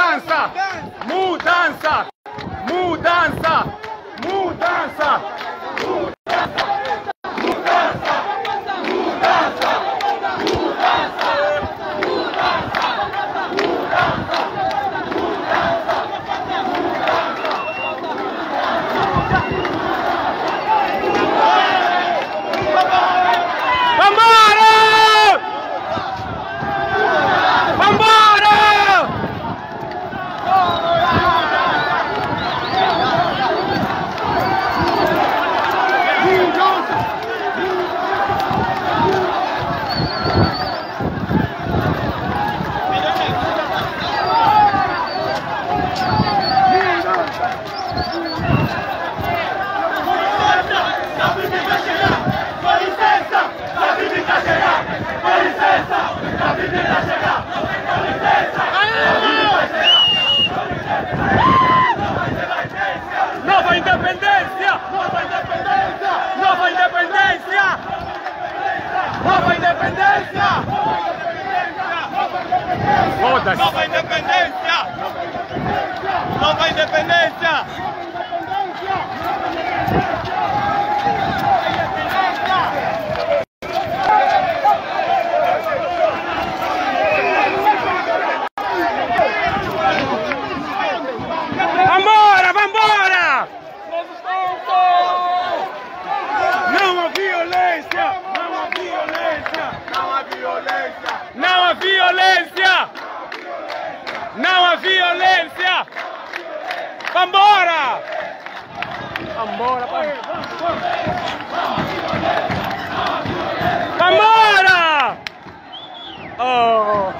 Mudança! Mudança! Mudança! Mudança! Vambora! independencia! ¡Nueva independencia! ¡Nueva independencia! ¡Nueva independencia! violencia! ¡Tambora! ¡Tambora, ¡Tambora! ¡Oh!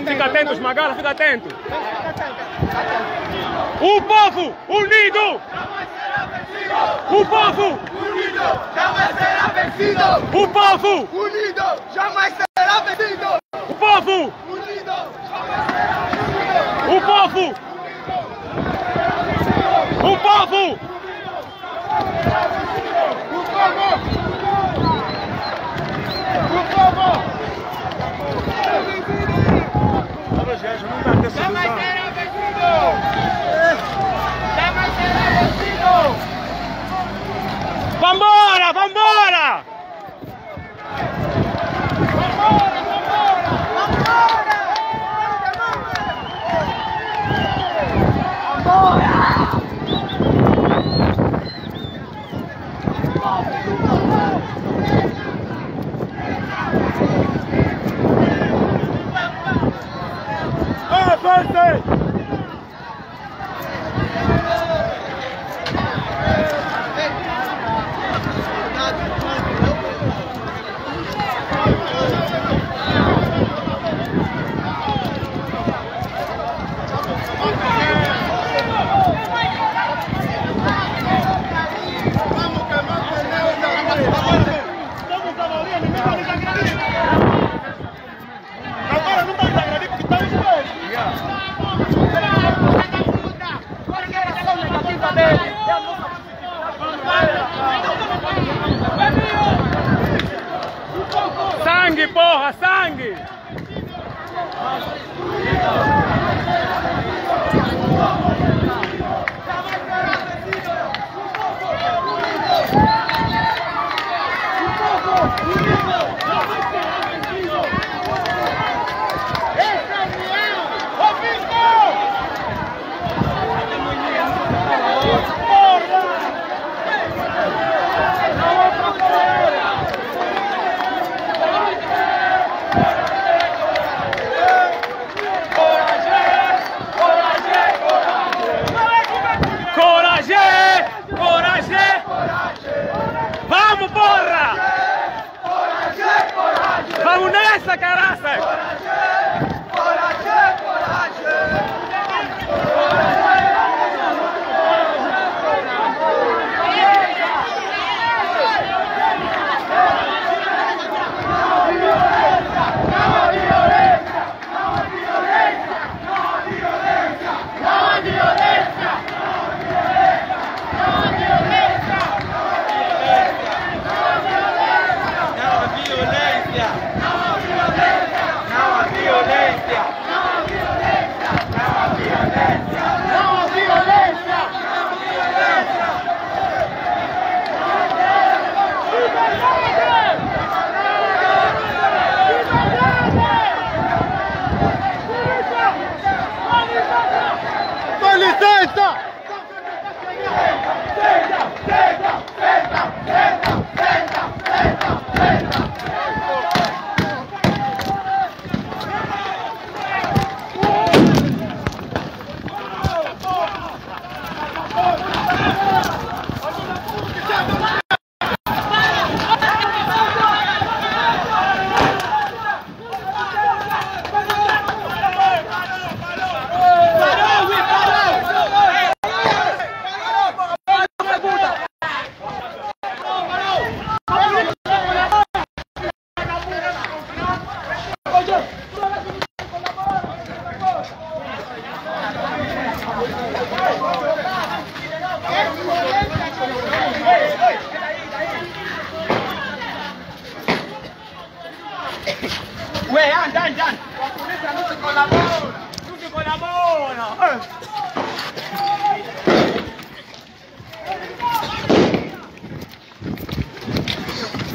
Fica atento, Magala, fica atento! O povo unido! O povo! Unido jamais será vencido! O povo! Unido jamais será vencido! O povo! Thursday! Essa caraça!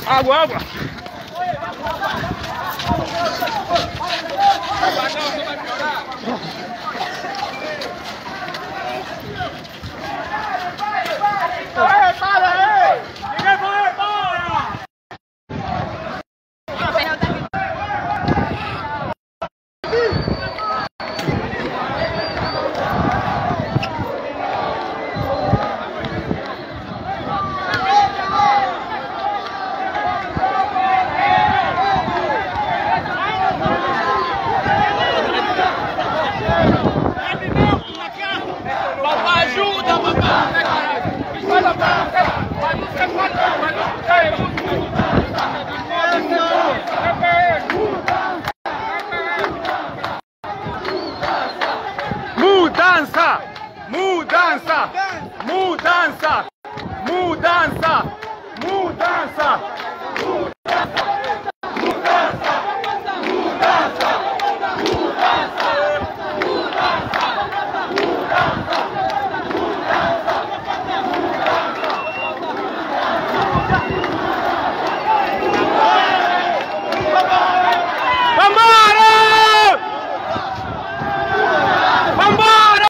Água, água! Não, você vai piorar! mudanza, mudanza, mudanza, mudanza, mudanza.